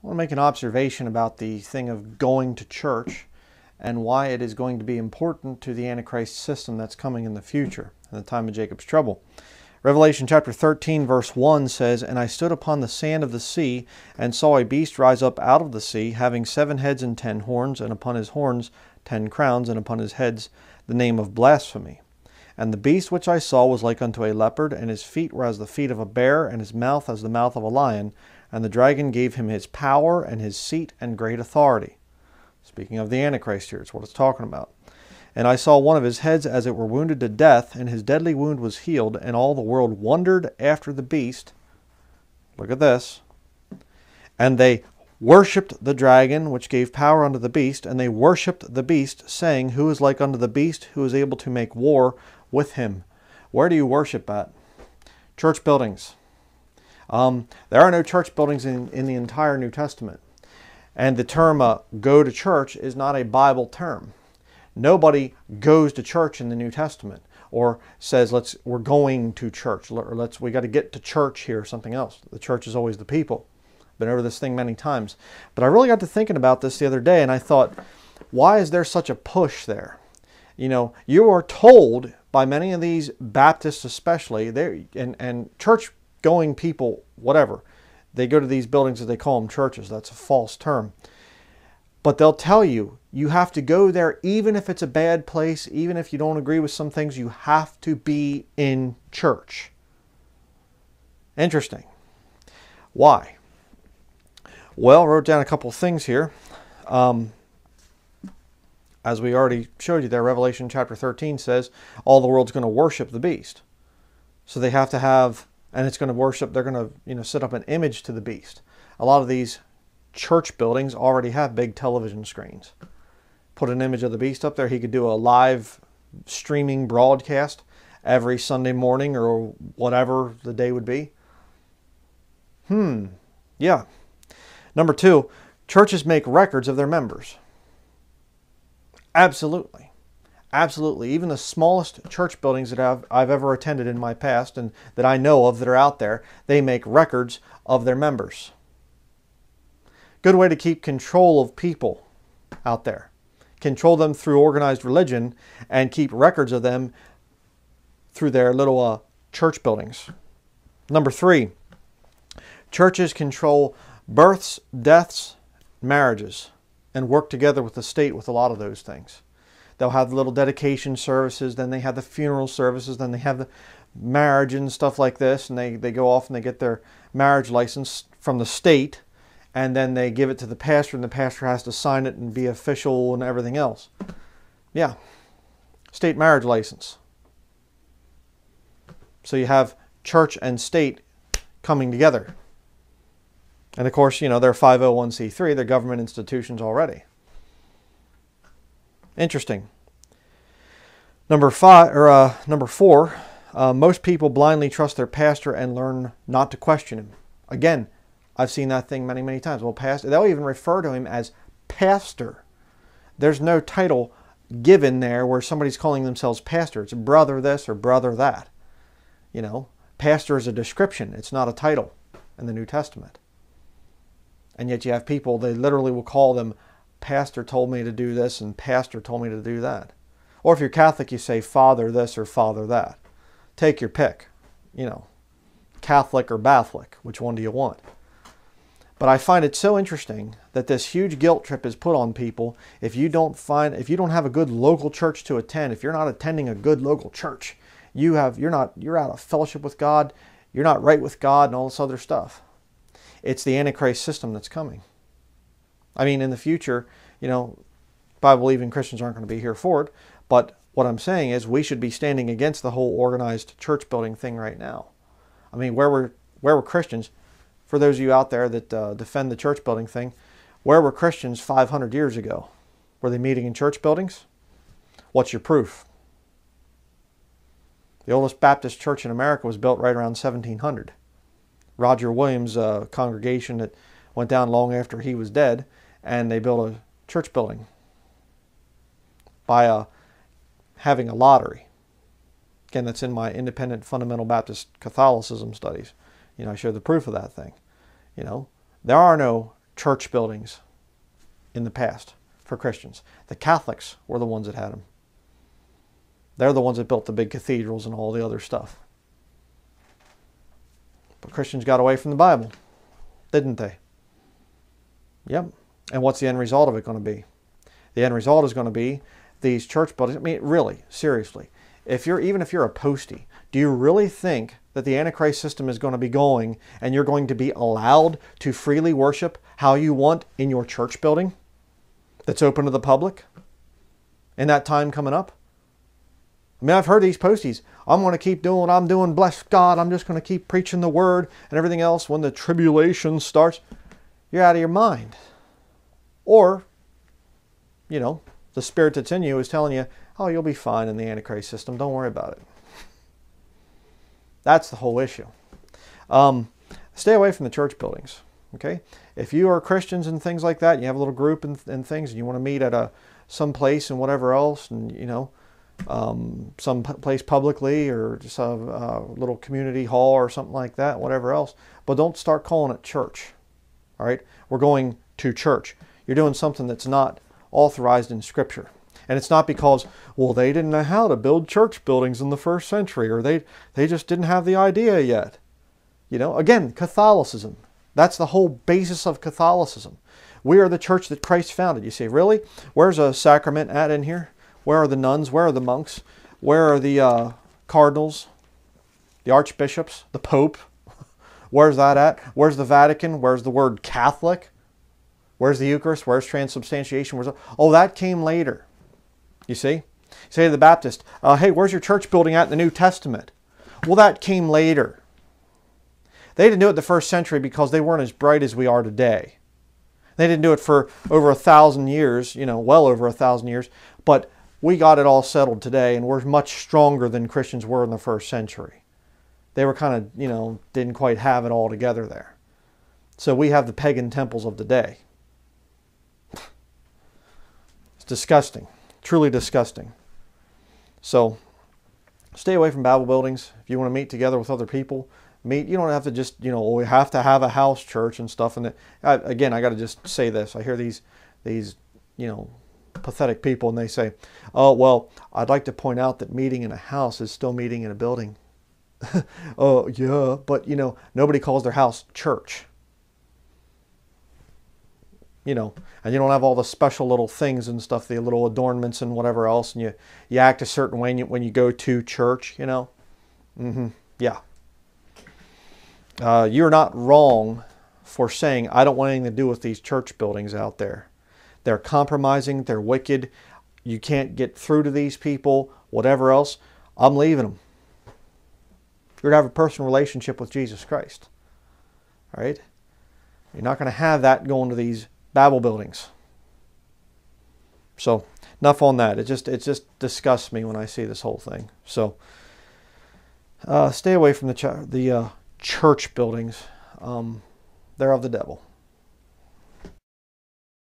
I want to make an observation about the thing of going to church and why it is going to be important to the Antichrist system that's coming in the future, in the time of Jacob's trouble. Revelation chapter 13, verse 1 says, And I stood upon the sand of the sea, and saw a beast rise up out of the sea, having seven heads and ten horns, and upon his horns ten crowns, and upon his heads the name of blasphemy. And the beast which I saw was like unto a leopard, and his feet were as the feet of a bear, and his mouth as the mouth of a lion. And the dragon gave him his power, and his seat, and great authority. Speaking of the Antichrist here, it's what it's talking about. And I saw one of his heads as it were wounded to death, and his deadly wound was healed, and all the world wondered after the beast. Look at this. And they worshipped the dragon, which gave power unto the beast, and they worshipped the beast, saying, Who is like unto the beast, who is able to make war with him? Where do you worship at? Church buildings. Um, there are no church buildings in, in the entire New Testament. And the term uh, go to church is not a Bible term. Nobody goes to church in the New Testament or says let's we're going to church or let's we got to get to church here or something else. The church is always the people. Been over this thing many times. But I really got to thinking about this the other day and I thought why is there such a push there? You know, you are told by many of these Baptists especially, and and church going people whatever. They go to these buildings that they call them churches. That's a false term. But they'll tell you, you have to go there even if it's a bad place, even if you don't agree with some things, you have to be in church. Interesting. Why? Well, wrote down a couple things here. Um, as we already showed you there, Revelation chapter 13 says all the world's going to worship the beast. So they have to have, and it's going to worship, they're going to, you know, set up an image to the beast. A lot of these church buildings already have big television screens. Put an image of the beast up there. He could do a live streaming broadcast every Sunday morning or whatever the day would be. Hmm, yeah. Number two, churches make records of their members. Absolutely. Absolutely. Even the smallest church buildings that I've, I've ever attended in my past and that I know of that are out there, they make records of their members. Good way to keep control of people out there. Control them through organized religion and keep records of them through their little uh, church buildings. Number three, churches control births, deaths, marriages, and work together with the state with a lot of those things. They'll have the little dedication services, then they have the funeral services, then they have the marriage and stuff like this, and they, they go off and they get their marriage license from the state and then they give it to the pastor, and the pastor has to sign it and be official and everything else. Yeah, state marriage license. So you have church and state coming together. And of course, you know, they're 501c3, they're government institutions already. Interesting. Number five or uh, number four, uh, most people blindly trust their pastor and learn not to question him. Again, I've seen that thing many, many times. Well, pastor, they'll even refer to him as pastor. There's no title given there where somebody's calling themselves pastor. It's brother this or brother that. You know, pastor is a description, it's not a title in the New Testament. And yet you have people, they literally will call them, pastor told me to do this and pastor told me to do that. Or if you're Catholic, you say father this or father that. Take your pick. You know, Catholic or Batholic. Which one do you want? But I find it so interesting that this huge guilt trip is put on people if you don't find if you don't have a good local church to attend, if you're not attending a good local church, you have you're not you're out of fellowship with God, you're not right with God and all this other stuff. It's the Antichrist system that's coming. I mean, in the future, you know, Bible believing Christians aren't going to be here for it, but what I'm saying is we should be standing against the whole organized church building thing right now. I mean, where were where were Christians for those of you out there that uh, defend the church building thing, where were Christians 500 years ago? Were they meeting in church buildings? What's your proof? The oldest Baptist church in America was built right around 1700. Roger Williams' uh, congregation that went down long after he was dead, and they built a church building by uh, having a lottery. Again, that's in my independent fundamental Baptist Catholicism studies. You know, I show the proof of that thing. You know, there are no church buildings in the past for Christians. The Catholics were the ones that had them. They're the ones that built the big cathedrals and all the other stuff. But Christians got away from the Bible, didn't they? Yep. And what's the end result of it going to be? The end result is going to be these church buildings. I mean, really, seriously. If you're even if you're a postie, do you really think that the Antichrist system is going to be going and you're going to be allowed to freely worship how you want in your church building that's open to the public in that time coming up? I mean, I've heard these posties. I'm going to keep doing what I'm doing. Bless God. I'm just going to keep preaching the word and everything else when the tribulation starts. You're out of your mind. Or, you know, the spirit that's in you is telling you, oh, you'll be fine in the Antichrist system. Don't worry about it. That's the whole issue. Um, stay away from the church buildings. Okay, if you are Christians and things like that, you have a little group and, and things, and you want to meet at a some place and whatever else, and you know, um, some place publicly or just a, a, little community hall or something like that, whatever else. But don't start calling it church. All right, we're going to church. You're doing something that's not authorized in Scripture. And it's not because, well, they didn't know how to build church buildings in the first century, or they, they just didn't have the idea yet. You know, again, Catholicism. That's the whole basis of Catholicism. We are the church that Christ founded. You say, really? Where's a sacrament at in here? Where are the nuns? Where are the monks? Where are the uh, cardinals? The archbishops? The pope? Where's that at? Where's the Vatican? Where's the word Catholic? Where's the Eucharist? Where's transubstantiation? Where's oh, that came later. You see? Say to the Baptist, uh, hey, where's your church building at in the New Testament? Well, that came later. They didn't do it the first century because they weren't as bright as we are today. They didn't do it for over a thousand years, you know, well over a thousand years, but we got it all settled today and we're much stronger than Christians were in the first century. They were kind of, you know, didn't quite have it all together there. So we have the pagan temples of the day. It's disgusting truly disgusting. So stay away from Bible buildings. If you want to meet together with other people, meet. You don't have to just, you know, we have to have a house church and stuff. And again, I got to just say this. I hear these, these, you know, pathetic people and they say, oh, well, I'd like to point out that meeting in a house is still meeting in a building. oh, yeah, but, you know, nobody calls their house church you know, and you don't have all the special little things and stuff, the little adornments and whatever else, and you, you act a certain way when you, when you go to church, you know. Mm-hmm. Yeah. Uh, you're not wrong for saying, I don't want anything to do with these church buildings out there. They're compromising, they're wicked, you can't get through to these people, whatever else. I'm leaving them. You're going to have a personal relationship with Jesus Christ. All right? You're not going to have that going to these Bible buildings. So enough on that. It just it just disgusts me when I see this whole thing. So uh, stay away from the ch- the uh, church buildings. Um, they're of the devil.